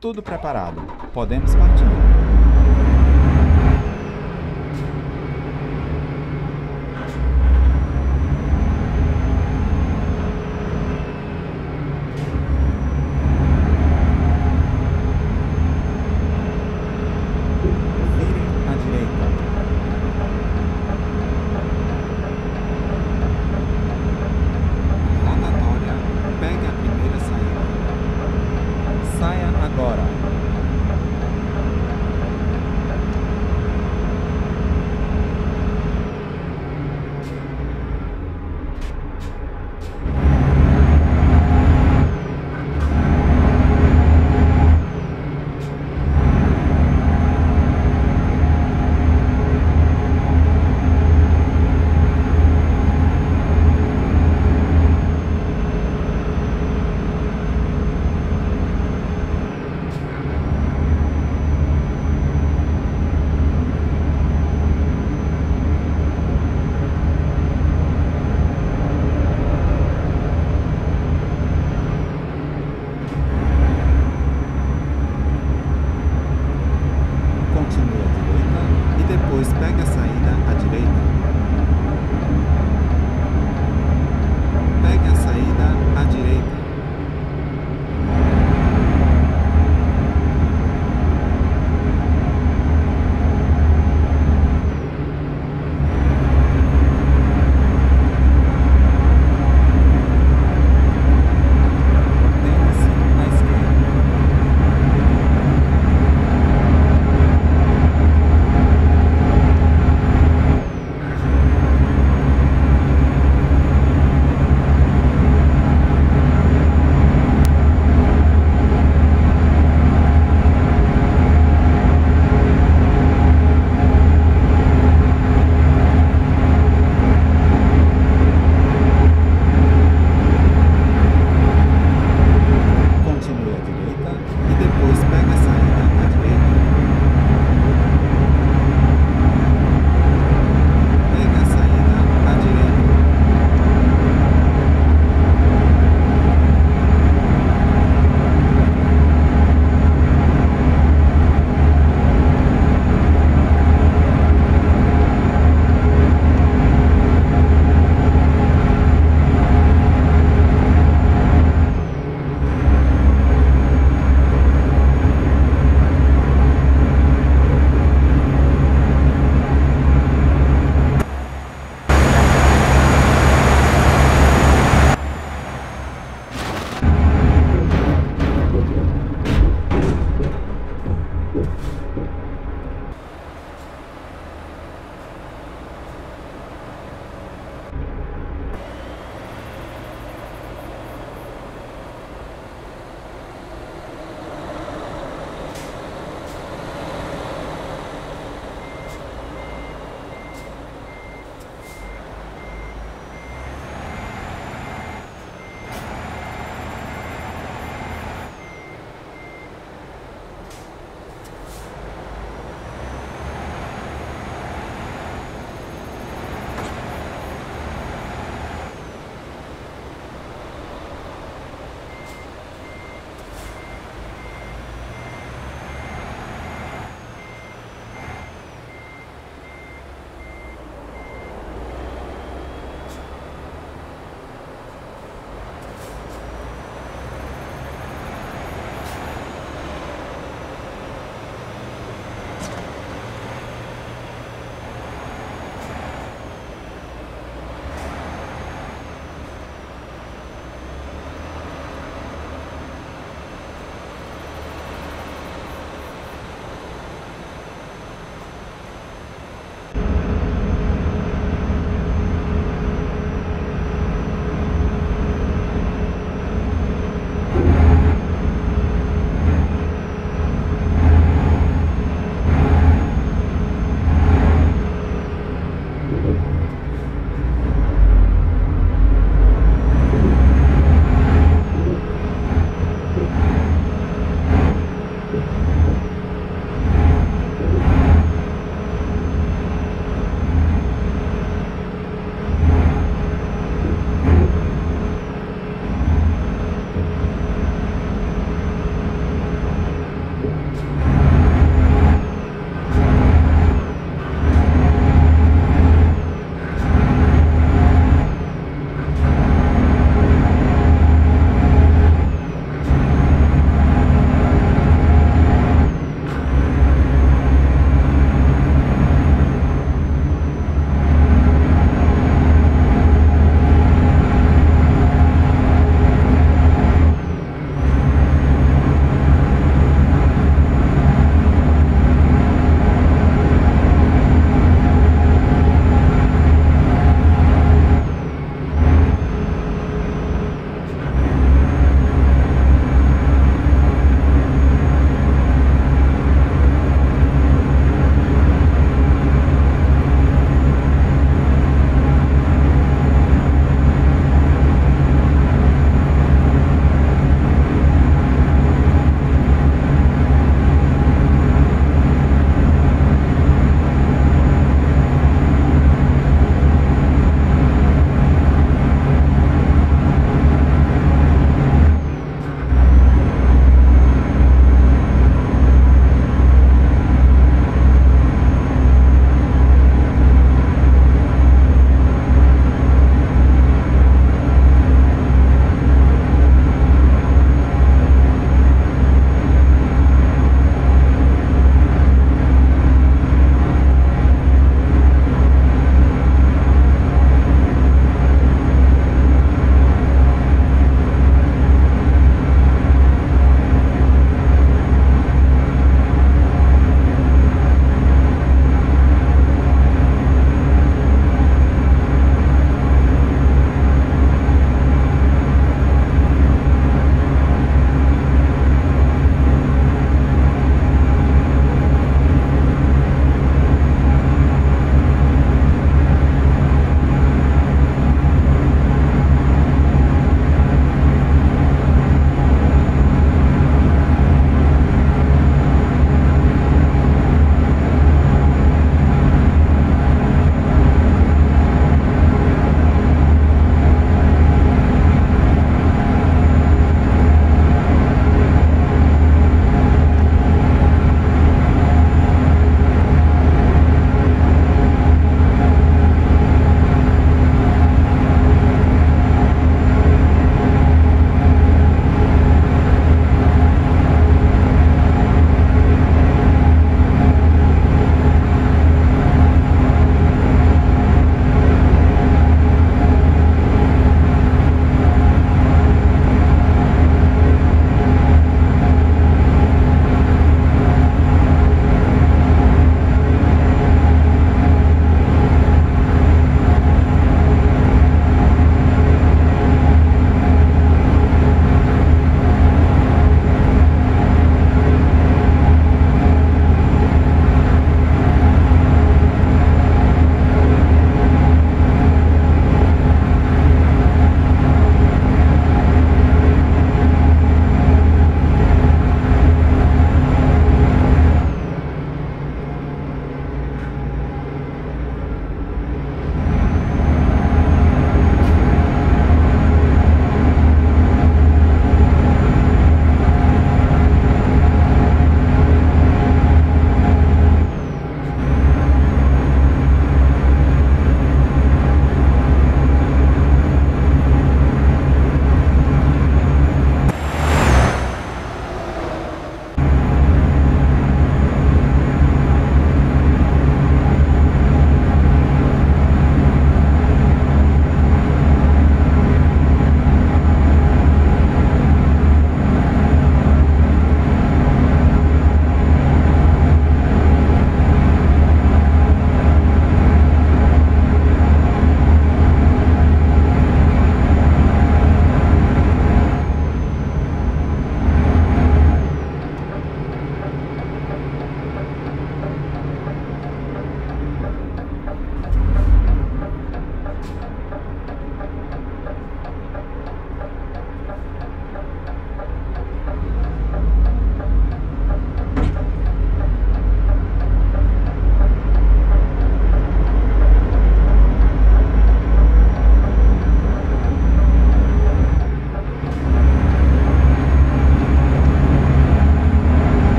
Tudo preparado. Podemos partir.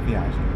Viagem.